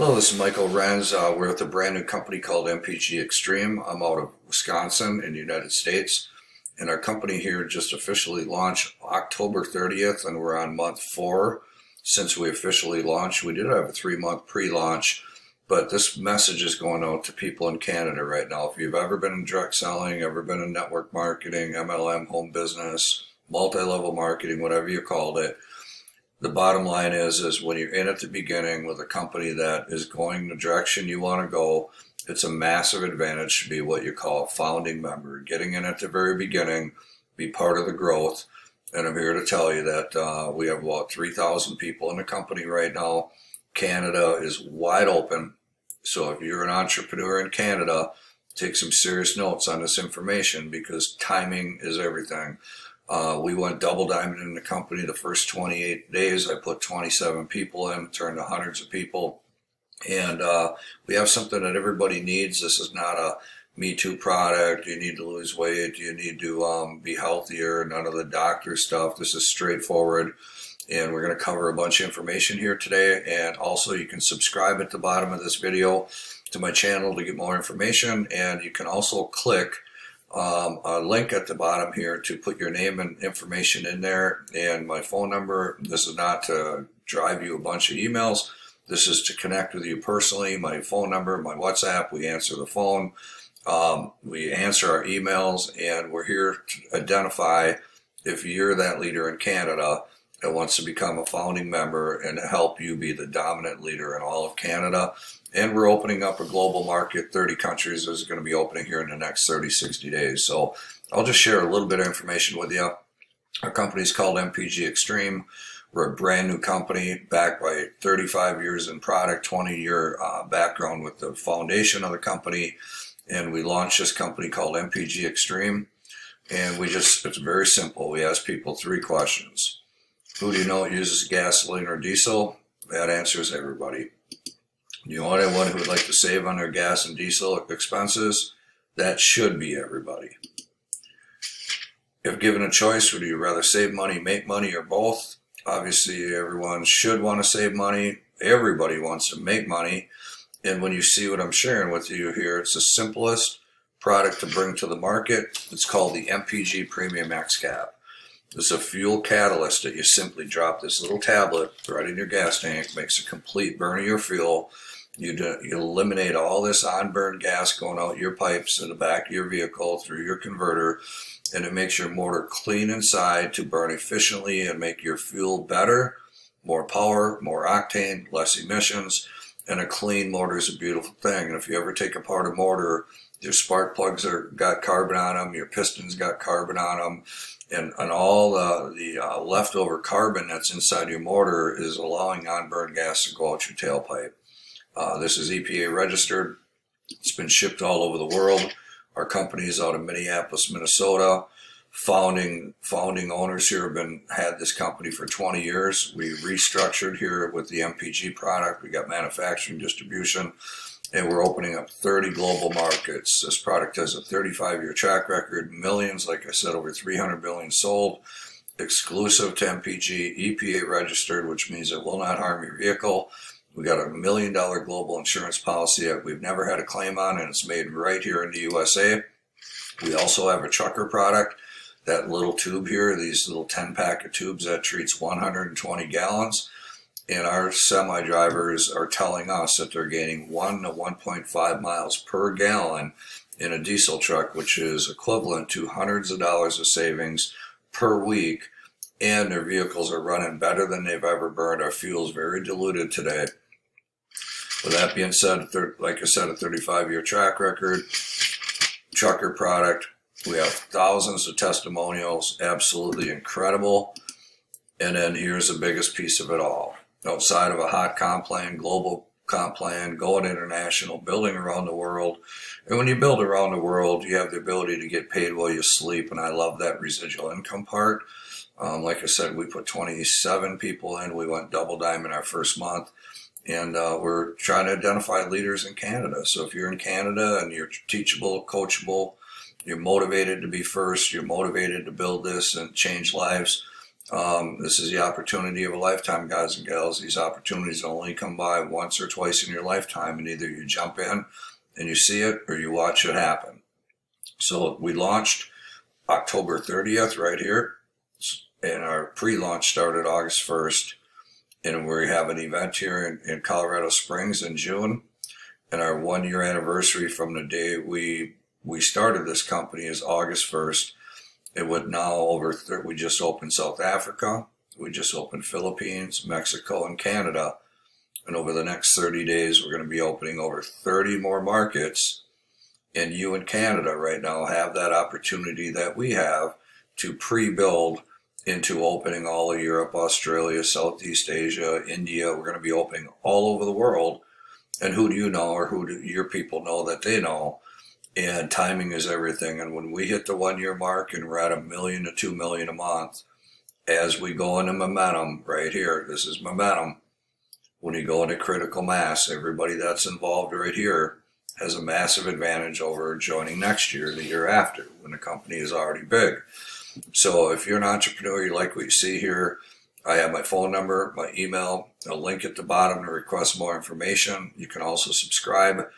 Hello, this is Michael Renz. Uh, we're with a brand new company called MPG Extreme. I'm out of Wisconsin in the United States. And our company here just officially launched October 30th, and we're on month four since we officially launched. We did have a three month pre launch, but this message is going out to people in Canada right now. If you've ever been in direct selling, ever been in network marketing, MLM, home business, multi level marketing, whatever you called it, the bottom line is is when you're in at the beginning with a company that is going the direction you want to go it's a massive advantage to be what you call a founding member. Getting in at the very beginning be part of the growth. And i'm here to tell you that uh, we have about 3000 people in the company right now. Canada is wide open. So if you're an entrepreneur in canada take some serious notes on this information because timing is everything uh, we went double diamond in the company the first 28 days. I put 27 people in, turned to hundreds of people. And uh, we have something that everybody needs. This is not a Me Too product. You need to lose weight. You need to um, be healthier. None of the doctor stuff. This is straightforward. And we're going to cover a bunch of information here today. And also, you can subscribe at the bottom of this video to my channel to get more information. And you can also click um, a link at the bottom here to put your name and information in there and my phone number. This is not to drive you a bunch of emails. This is to connect with you personally. My phone number, my WhatsApp, we answer the phone. Um, we answer our emails and we're here to identify if you're that leader in Canada that wants to become a founding member and help you be the dominant leader in all of Canada. And we're opening up a global market. 30 countries is going to be opening here in the next 30 60 days. So i'll just share a little bit of information with you. Our company is called mpg extreme. We're a brand new company backed by 35 years in product 20 year uh, background with the foundation of the company. And we launched this company called mpg extreme. And we just it's very simple. We ask people three questions who do you know uses gasoline or diesel that answers everybody you want anyone who would like to save on their gas and diesel expenses? That should be everybody. If given a choice, would you rather save money, make money, or both? Obviously, everyone should want to save money. Everybody wants to make money. And when you see what I'm sharing with you here, it's the simplest product to bring to the market. It's called the MPG Premium X Cap. It's a fuel catalyst that you simply drop this little tablet right in your gas tank, makes a complete burn of your fuel you, do, you eliminate all this on-burn gas going out your pipes in the back of your vehicle through your converter, and it makes your motor clean inside to burn efficiently and make your fuel better, more power, more octane, less emissions. And a clean motor is a beautiful thing. And if you ever take apart a motor, your spark plugs are got carbon on them, your pistons got carbon on them, and, and all the, the uh, leftover carbon that's inside your motor is allowing on-burn gas to go out your tailpipe. Uh, this is EPA registered. It's been shipped all over the world. Our company is out of Minneapolis, Minnesota. Founding founding owners here have been had this company for 20 years. We restructured here with the MPG product. We got manufacturing, distribution, and we're opening up 30 global markets. This product has a 35-year track record, millions, like I said, over 300 billion sold exclusive to MPG, EPA registered, which means it will not harm your vehicle. We got a million dollar global insurance policy that we've never had a claim on, and it's made right here in the USA. We also have a trucker product, that little tube here, these little 10 pack of tubes that treats 120 gallons. And our semi drivers are telling us that they're gaining 1 to 1.5 miles per gallon in a diesel truck, which is equivalent to hundreds of dollars of savings per week and their vehicles are running better than they've ever burned. Our fuel is very diluted today. With that being said, like I said, a 35 year track record, trucker product. We have thousands of testimonials, absolutely incredible. And then here's the biggest piece of it all. Outside of a hot comp plan, global comp plan, going international, building around the world. And when you build around the world, you have the ability to get paid while you sleep. And I love that residual income part. Um, like I said, we put 27 people in. We went double diamond our first month. And uh, we're trying to identify leaders in Canada. So if you're in Canada and you're teachable, coachable, you're motivated to be first, you're motivated to build this and change lives, Um, this is the opportunity of a lifetime, guys and gals. These opportunities only come by once or twice in your lifetime, and either you jump in and you see it or you watch it happen. So we launched October 30th right here, and our pre-launch started August 1st, and we have an event here in, in Colorado Springs in June, and our one-year anniversary from the day we we started this company is August 1st. It would now over, we just opened South Africa, we just opened Philippines, Mexico, and Canada. And over the next 30 days, we're going to be opening over 30 more markets. And you in Canada right now have that opportunity that we have to pre-build into opening all of Europe, Australia, Southeast Asia, India. We're going to be opening all over the world. And who do you know or who do your people know that they know? And timing is everything. And when we hit the one year mark and we're at a million to two million a month, as we go into momentum right here, this is momentum. When you go into critical mass, everybody that's involved right here has a massive advantage over joining next year, the year after, when the company is already big. So if you're an entrepreneur, you like what you see here, I have my phone number, my email, a link at the bottom to request more information. You can also subscribe.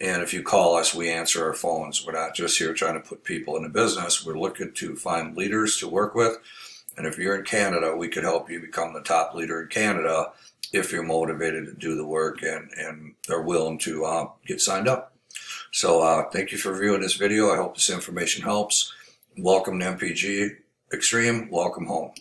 And if you call us, we answer our phones. We're not just here trying to put people in a business. We're looking to find leaders to work with. And if you're in Canada, we could help you become the top leader in Canada if you're motivated to do the work and, and are willing to uh, get signed up. So uh, thank you for viewing this video. I hope this information helps. Welcome to MPG Extreme. Welcome home.